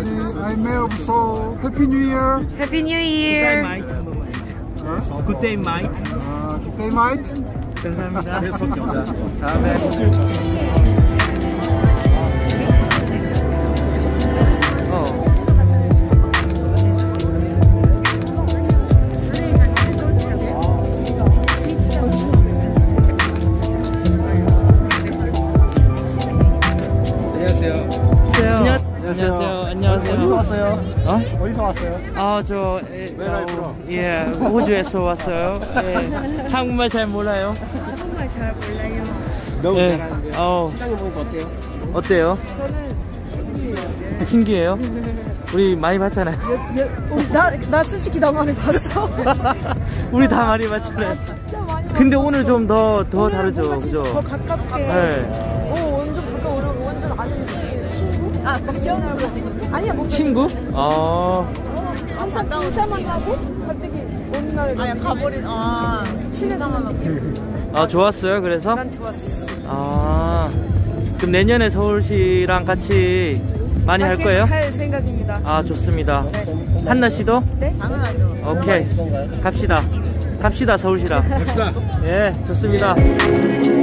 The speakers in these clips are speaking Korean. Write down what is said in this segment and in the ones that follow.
Hi everybody, I'm Mayor of Seoul. Happy New Year. Happy New Year. 어? 굿데이 마이크 아, 그때 마이트. 감사합니다 어. 어? 어디서 왔어요? 아, 저 에, 어, 예, 호주에서 왔어요. 예. 한국말 잘 몰라요. 정말 잘 몰라요. 너무 예. 잘하는데요 어, 시장에 보니까 어때요? 어때요? 신기해요? 우리 많이 봤잖아요. 나, 나 솔직히 나 많이 봤어. 우리 다 많이 봤잖아요. 진짜 많이 근데 오늘 좀 더 더 다르죠, 뭔가 진짜 그죠? 더 가깝게. 네. 오, 완전 가까 오늘 완전 아는 친구? 아, 갑자기 아니야, 뭐 친구? 아, 항상 인사만 하고 갑자기 어느 날 아야 가버린 아 친해지는 아 좋았어요. 그래서 난 좋았어. 아, 그럼 내년에 서울시랑 같이 많이 할 거예요? 할 생각입니다. 아 좋습니다. 한나 씨도? 네? 당연하죠. 오케이 갑시다. 갑시다 서울시랑. 갑시다 예, 좋습니다. 복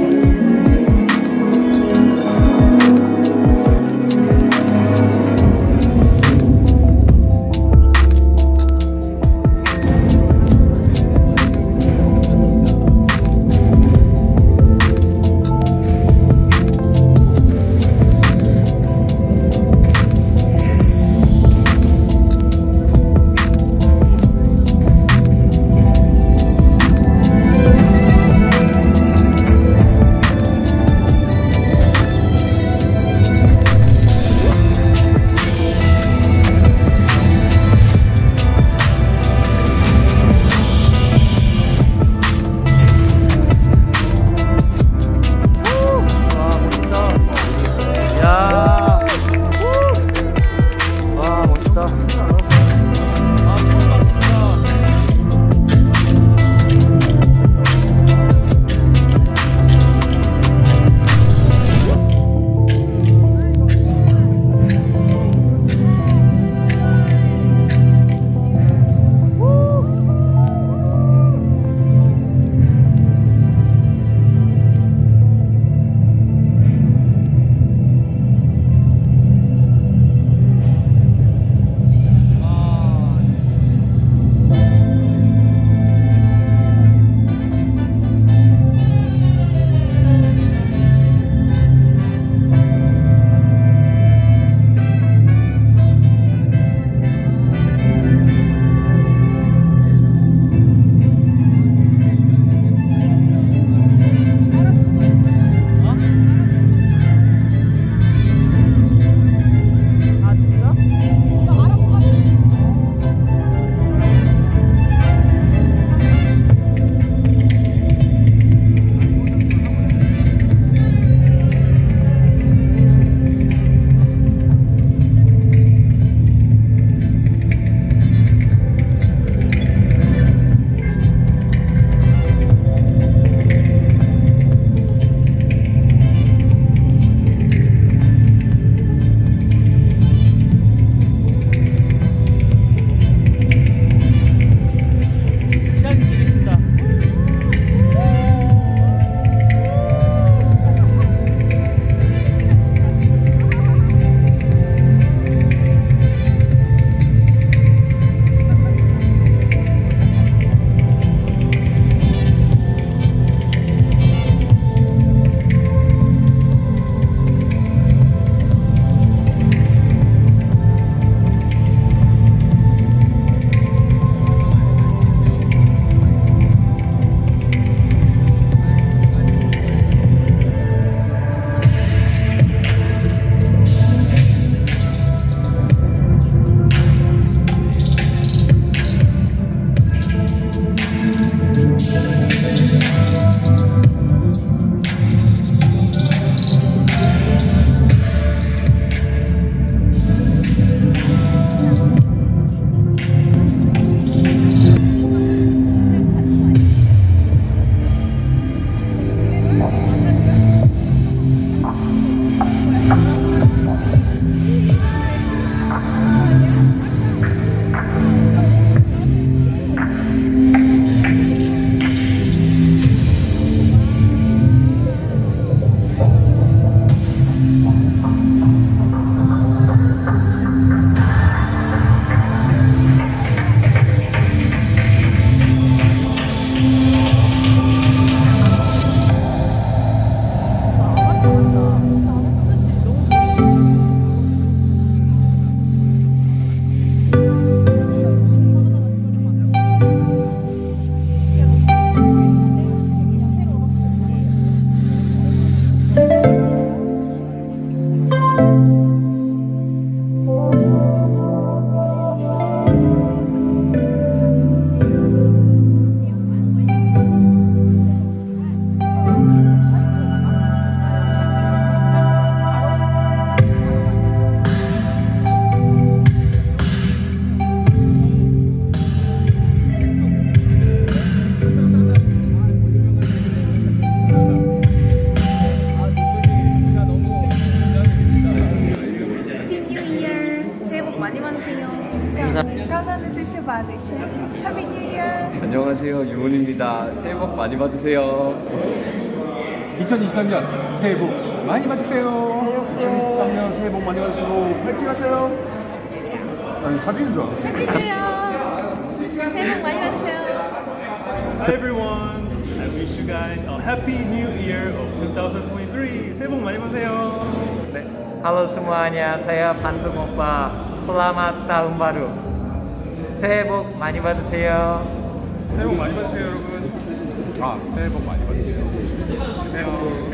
안녕하세요 유훈입니다 새해 복 많이 받으세요 2023년 새해 복 많이 받으세요. 2023년 새해 복 많이 받으시고 파이팅 하세요. 아니 사진인 줄 알았어. Year. 새해 복 많이 받으세요. Hi everyone. I wish you guys a happy new year of 2023. 새해 복 많이 받으세요. 네. Halo semuanya, saya Pantung Opa. Selamat tahun baru. 새해 복 많이 받으세요. 새해 복 많이 받으세요, 여러분. 아, 새해 복 많이 받으세요.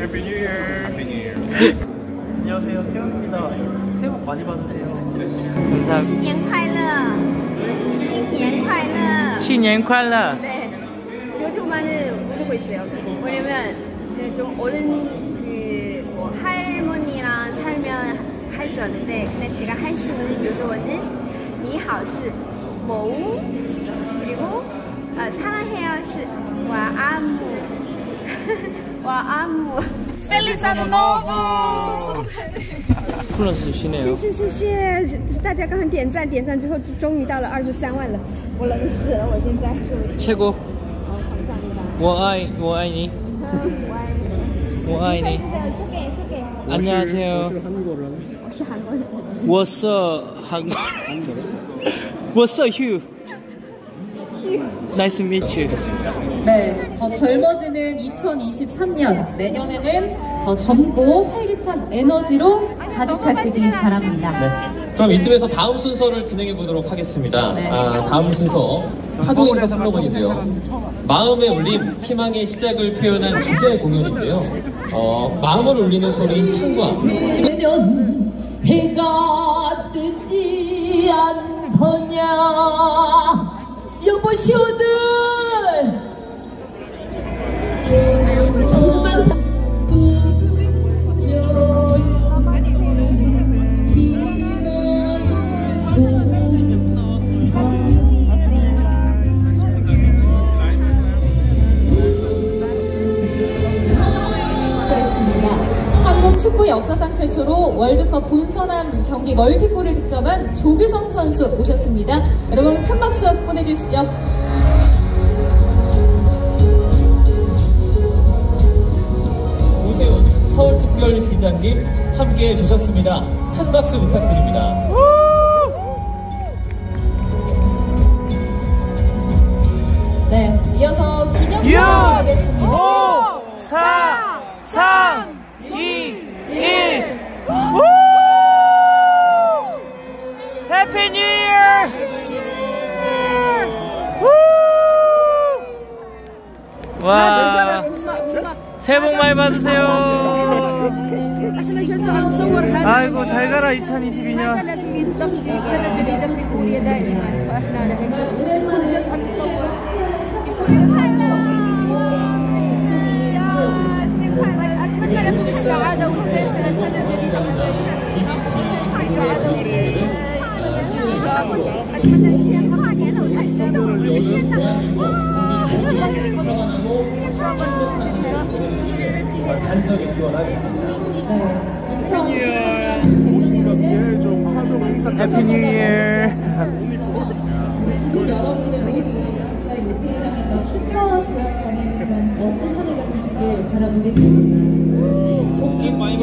Happy New Year. Happy New Year. 안녕하세요, 태훈입니다. 새해 복 많이 받으세요. 감사합니다. 新年快乐！新年快乐！ 신년 快乐. 네. 요즘만은 모르고 있어요. 왜냐면 이제 좀 어른 그뭐 할머니랑 살면 할 줄 아는데 근데 제가 할 수 있는 요즘어는 니하오시 모우 그리고 아, 사랑해요 시 와아무 와아무 펠리스 노브 플러스 시네요. 谢谢谢谢大家刚刚点赞，点赞之后终于到了二十三万了，我冷死了，我现在。 최고. 好，감사합니다。我爱我爱你. 我爱你。 我爱你. 这给这给， 안녕하세요. 我是韩国人。 What's up, 한국? What's up, Hugh? Nice to meet you. 네, 더 젊어지는 2023년 내년에는 더 젊고 활기찬 에너지로 가득하시기 바랍니다. 그럼 이쯤에서 다음 순서를 진행해 보도록 하겠습니다. 네. 아, 다음 순서 타조 행사 슬로건이고요. 마음의 울림, 희망의 시작을 표현한 주제 공연인데요. 어, 마음을 울리는 소리 창과 내년 해가 뜨지 않더냐 여보시오 최초로 월드컵 본선한 경기 멀티골을 득점한 조규성 선수 오셨습니다. 여러분 큰 박수 보내주시죠. 오세훈 서울특별시장님 함께 해 주셨습니다. 큰 박수 부탁드립니다. 네, 이어서 기념 유! 하겠습니다. 와, 새해 복 많이 받으세요. 아이고, 잘 가라, 2022년. سنة جديدة في كوريا دائما فاحنا نتمنى 오랜만에 친구들과 함께하는 أتمنى لكم السعادة والخير في السنة الجديدة 간절히 기원하겠습니다. 제일 좀 하종 행사 Happy New Year. 우리 시민 여러분들 모두 진짜 이 목표를 향해서 신나와 부합하는 그런 멋진 한 해가 되시길 바라보겠습니다. 토끼 많이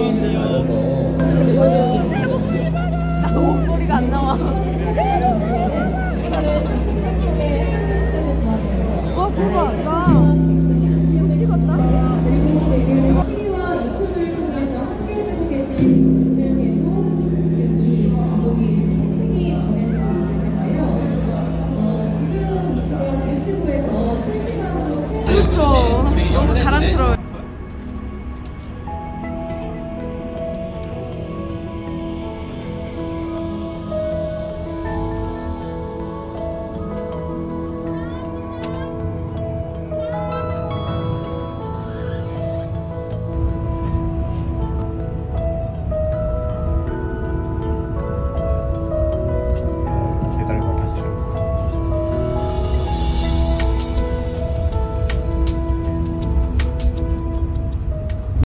师傅